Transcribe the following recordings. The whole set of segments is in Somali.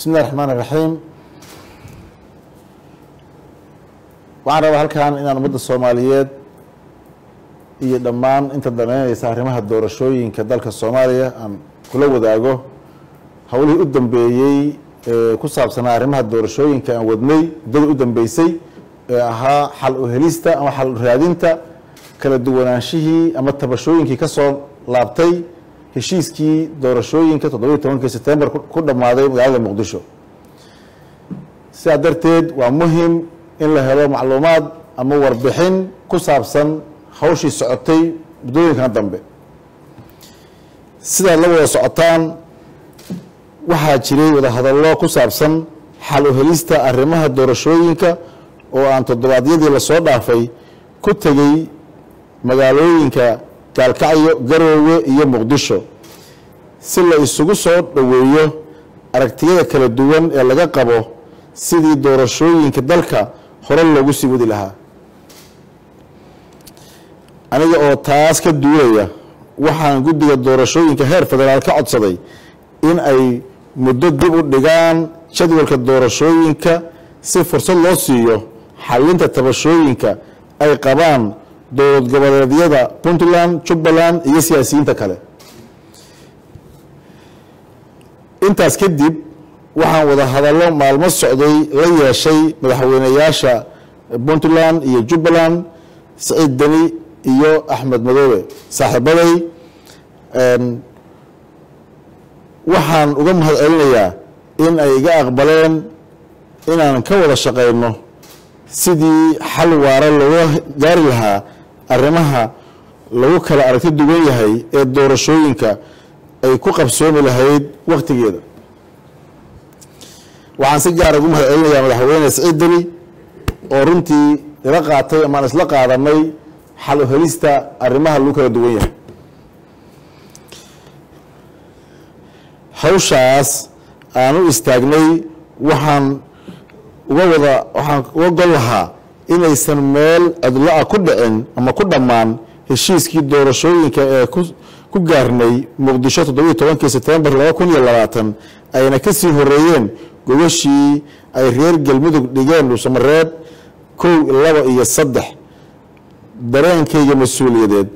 bismi illahi raxmaan iraxiim waxaan rabaa halkan inaan ummadda soomaaliyeed iyo dhammaan inta daneynaysa arrimaha doorashooyinka dalka soomaaliya aan kula wadaago. Howlihii u dambeeyey ee ku saabsanaa arrimaha doorashooyinka aan wadnay muddadii u dambeysay ee ahaa xal u helista ama xal u raadinta kala duwanaanshihii ama tabashooyinkii ka soo laabtay heshiiskii doorashooyinka toddobiyi tobankii setembar ku dhammaaday magaalada muqdisho. Sidaa darteed waa muhiim in la helo macluumaad ama warbixin ku saabsan hawshii socotay muddooyinkan dambe. Sidaad la wada socotaan waxaa jiray wadahadallo ku saabsan xal u helista arrimaha doorashooyinka oo aan toddobaadyadii la soo dhaafay ku tegey magaalooyinka gaalkacyo garoowe iyo muqdisho. Si la isugu soo dhoweeyo aragtiyada kala duwan ee laga qabo sidii doorashooyinka dalka hore loogu sii wadi lahaa. Aniga oo taas ka duulaya waxaan guddiga doorashooyinka heer federaal ka codsaday in ay muddo dib u dhigaan jadwalka doorashooyinka si fursad loo siiyo xalinta tabashooyinka ay qabaan dowlad goboleedyada puntland jubbaland iyo siyaasiyiinta kale. Intaas kadib waxaan wada hadallo maalmo socday la yeeshay madaxweyneyaasha puntland iyo jubbaland saciid deni iyo axmed madoobe saaxiibaday waxaan uga mahad celinayaa in ay iga aqbaleen inaan ka wada shaqayno sidii xal waara looga gaari lahaa arrimaha lagu kala aragti duwan yahay ee doorashooyinka ay ku qabsoomi lahayd wakhtigeeda waxaan si gaara ugu mahad celinayaa madaxweyne saciid deni oo runtii ila qaatay amaan isla qaadanay xal u helista arrimaha lagu kala duwan yahay. Hawshaas aan u istaagnay waxaan uga wada waxaan uga gol lahaa inaysan meel cidlo-a ku dhicin ama ku dhammaan heshiiskii doorashooyinka ee ku gaarnay muqdisho toddobiyi tobankii setembar laba kun iyo labaatan ayna ka sii horeeyeen gogashii ay reer galmudug dhigeen dhuusamareeb kow laba iyo saddex. Dareenkayga mas'uuliyadeed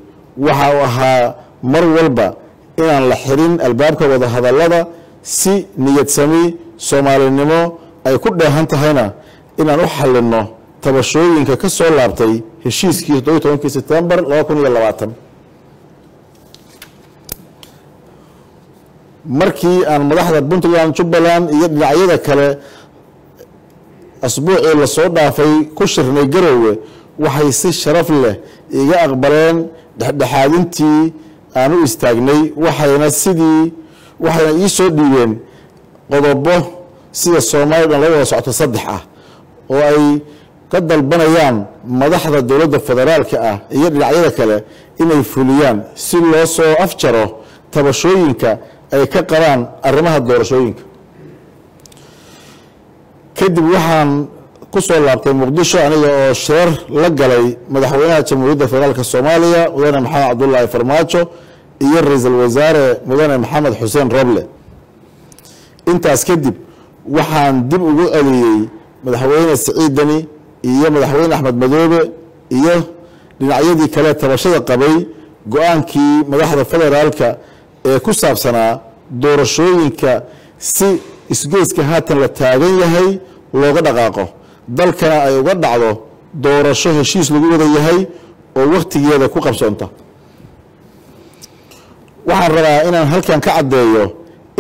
waxa uu ahaa mar walba inaan la xirin albaabka wada hadallada si niyadsami soomaalinimo ay ku dheehan tahayna inaan u xalinno tabashooyinka ka soo laabtay heshiiskii toddobiyi tobankii setembar laba kun iyo labaatan markii aan madaxda puntland jubbaland iyo dhinacyada kale asbuucii la soo dhaafay ku shirnay garoowe waxay si sharaf leh iga aqbaleen dhexdhexaadintii aan u istaagnay waxayna sidii waxayna ii soo dhiibeen qodobo sida soomaaliya dhan la wada socoto saddex ah oo ay ka dalbanayaan madaxda dowladda federaalka ah iyo dhinacyada kale inay fuliyaan si loo soo afjaro tabashooyinka ay ka qabaan arrimaha doorashooyinka. Kadib waxaan ku soo laabtay muqdisho aniga oo shirar la galay madaxweynaha jamhuuriyadda federaalka soomaaliya mudane maxamed cabdulaahi farmaajo iyo ra'iisul wasaare mudane maxamed xuseen roble intaas kadib waxaan dib ugu celiyey madaxweyne siciid deni iyo madaxweyne axmed madoobe iyo dhinacyadii kale tabashada qabay go'aankii madaxda federaalka ee ku saabsanaa doorashooyinka si isgoyska haatan la taagan yahay looga dhaqaaqo. Dalkana ay uga dhacdo doorasho heshiis lagu wada yahay oo wakhtigeeda ku qabsoonta. Waxaan rabaa inaan halkan ka caddeeyo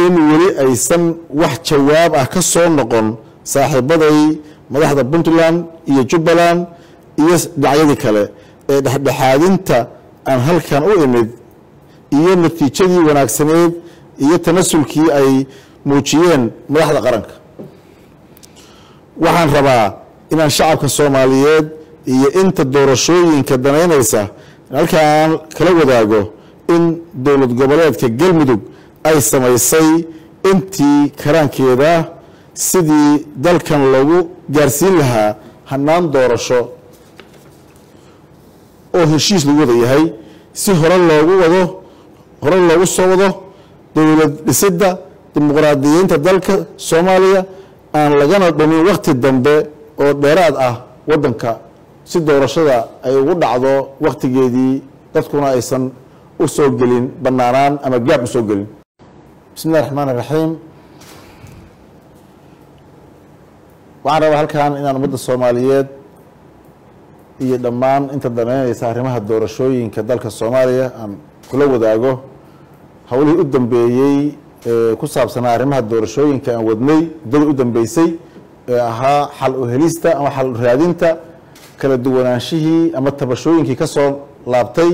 in weli aysan wax jawaab ah ka soo noqon saaxiibaday madaxda puntland iyo jubbaland iyo dhinacyadii kale ee dhexdhexaadinta aan halkan u imid iyo natiijadii wanaagsaneed iyo tanasulkii ay muujiyeen madaxda qaranka. Waxaan rabaa inaan shacabka soomaaliyeed iyo inta doorashooyinka danaynaysa halkaan kala wadaago in dowlad goboleedka galmudug ay samaysay intii karaankeeda sidii dalkan loogu gaarsiin lahaa hannaan doorasho oo heshiis lagu wada yahay si hore loogu wado hore loogu soo wado dowlad dhisidda dimuqraadiyiinta dalka soomaaliya aan lagana dhumin wakhti dambe oo dheeraad ah waddanka. Si doorashada ay ugu dhacdo wakhtigeedii dadkuna aysan u soo gelin bannaanaan ama gaab u soo gelin. Bismi illahi raxmaan iraxiim waxaan rabaa halkan inaan ummadda soomaaliyeed iyo dhammaan inta danaynaysa arrimaha doorashooyinka dalka soomaaliya aan kula wadaago. Howlihii u dambeeyey ee ku saabsanaa arrimaha doorashooyinka aan wadnay muddadii u dambeysay ee ahaa xal u helista ama xal u raadinta kala duwanaanshihii ama tabashooyinkii ka soo laabtay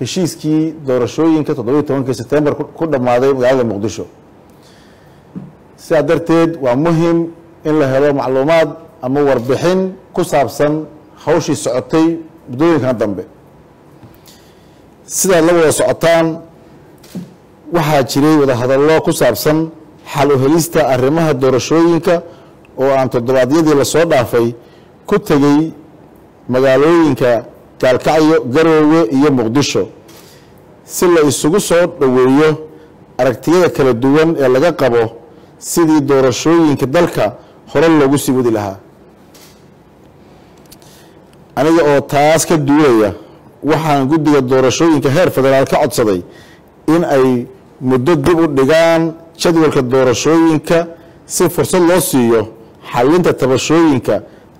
heshiiskii doorashooyinka toddobiiy tobankii sebtembar ku dhammaaday magaalada muqdisho. Sidaa darteed waa muhiim in la helo macluumaad ama warbixin ku saabsan hawshii socotay muddooyinkan dambe. Sidaad la wada socotaan waxaa jiray wadahadallo ku saabsan xal u helista arrimaha doorashooyinka oo aan toddobaadyadii la soo dhaafay ku tegey magaalooyinka gaalkacyo garoowe iyo muqdisho. Si la isugu soo dhoweeyo aragtiyada kala duwan ee laga qabo sidii doorashooyinka dalka hore loogu sii wadi lahaa. Aniga oo taas ka duulaya waxaan guddiga doorashooyinka heer federaal ka codsaday in ay muddo dib u dhigaan jadwalka doorashooyinka si fursad loo siiyo xalinta tabashooyinka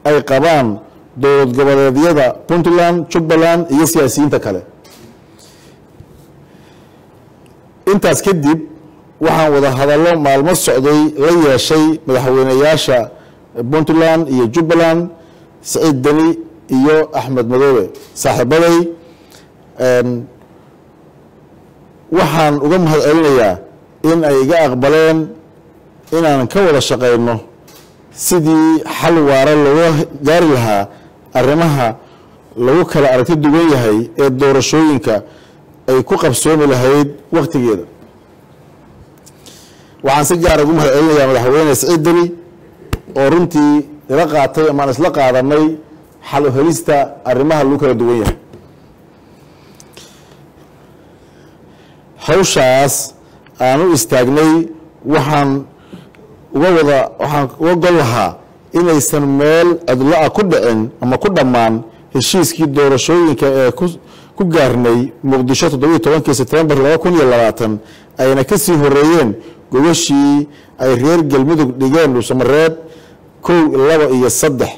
ay qabaan dowlad goboleedyada puntland jubbaland iyo siyaasiyiinta kale. Intaas kadib waxaan wada hadallo maalmo socday la yeeshay madaxweyneyaasha puntland iyo jubbaland siciid deni iyo axmed madoobe saaxiibaday waxaan uga mahad celinayaa in ay iga aqbaleen inaan ka wada shaqayno sidii xal waara looga gaari lahaa arrimaha lagu kala aragti duwan yahay ee doorashooyinka ay ku qabsoomi lahayd wakhtigeeda waxaan si gaara ugu mahad celinayaa madaxweyne siciid deni oo runtii ila qaatay amaan isla qaadanay xal u helista arrimaha lagu kala duwan yahay. Hawshaas aan u istaagnay waxaan uga wada waxaan uga gol lahaa inaysan meel cidlo-a ku dhicin ama ku dhammaan heshiiskii doorashooyinka ee ku gaarnay muqdisho toddobiiy tobankii sebtembar laba kun iyo labaatan ayna ka sii horeeyeen gogashii ay reer galmudug dhigeen dhuusamareeb kow laba iyo saddex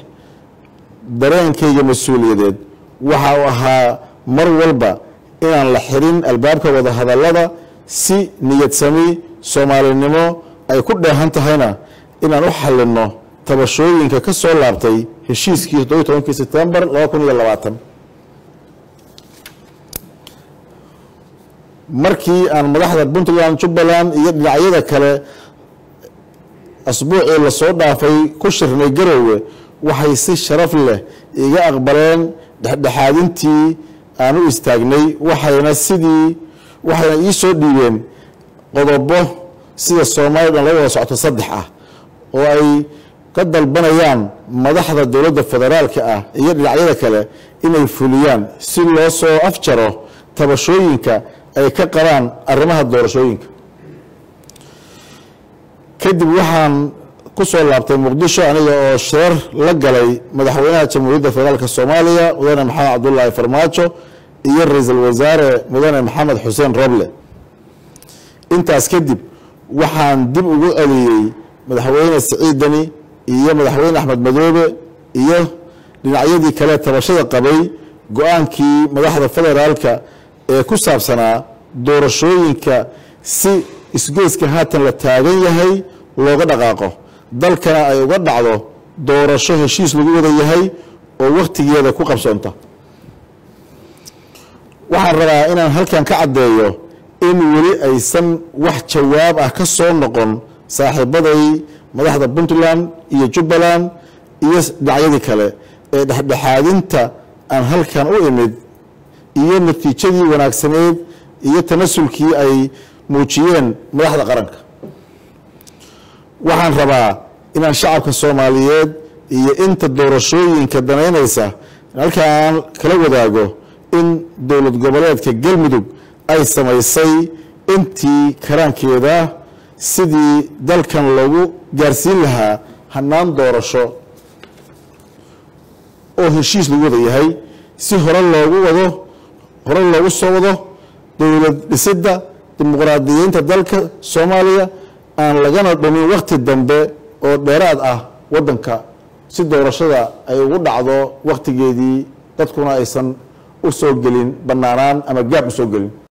dareenkayga mas'uuliyadeed. Waxa uu ahaa mar walba inaan la xirin albaabka wada hadallada si niyadsami soomaalinimo ay ku dheehan tahayna inaan u xallinno tabashooyinka ka soo laabtay heshiiskii toddobiy tobankii sebtembar laba kun iyo labaatan markii aan madaxda puntland jubbaland iyo dhinacyada kale asbuucii la soo dhaafay ku shirnay garoowe waxay si sharaf leh iga aqbaleen dhexdhexaadintii aan u istaagnay waxayna sidii waxayna ii soo dhiibeen qodobo sida soomalilan la wada socto saddex ah oo ay ka dalbanayaan madaxda dowladda federaalka ah iyo dhinacyada kale inay fuliyaan. Si loo soo afjaro tabashooyinka ay ka qabaan arrimaha doorashooyinka. Kadib waxaan ku soo laabtay muqdisho aniga oo shirar la galay madaxweynaha jamhuuriyadda federaalk soomaaliya mudane maxamed cabdulaahi farmaajo iyo ra'iisul wasaare mudane maxamed xuseen roble. Intaas kadib waxaan dib ugu celiyey madaxweyne siciidani iyo madaxweyne axmed madoobe iyo dhinacyadii kale tabashada qabay go'aankii madaxda federaalka ee ku saabsanaa doorashooyinka si isgoyska haatan la taagan yahay looga dhaqaaqo. Dalkana ay uga dhacdo doorasho heshiis lagu wada yahay oo wakhtigeeda ku qabsoonta. Waxaan rabaa inaan halkan ka caddeeyo in weli aysan wax jawaab ah ka soo noqon saaxiibaday madaxda puntland iyo jubbaland iyo dhinacyadii kale ee dhexdhexaadinta aan halkan u imid iyo natiijadii wanaagsaneed iyo tanasulkii ay muujiyeen madaxda qaranka. Waxaan rabaa inaan shacabka soomaaliyeed iyo inta doorashooyinka danaynaysa halkaan kala wadaago in dowlad goboleedka galmudug ay samaysay intii karaankeeda sidii dalkan loogu gaarsiin lahaa hannaan doorasho oo heshiis lagu wada yahay si hore loogu wado hore loogu soo wado dowlad dhisidda dimuqraadiyiinta dalka soomaaliya aan lagana dhumin wakhti dambe oo dheeraad ah waddanka. Si doorashada ay ugu dhacdo wakhtigeedii dadkuna aysan u soo gelin bannaanaan ama gaab u soo gelin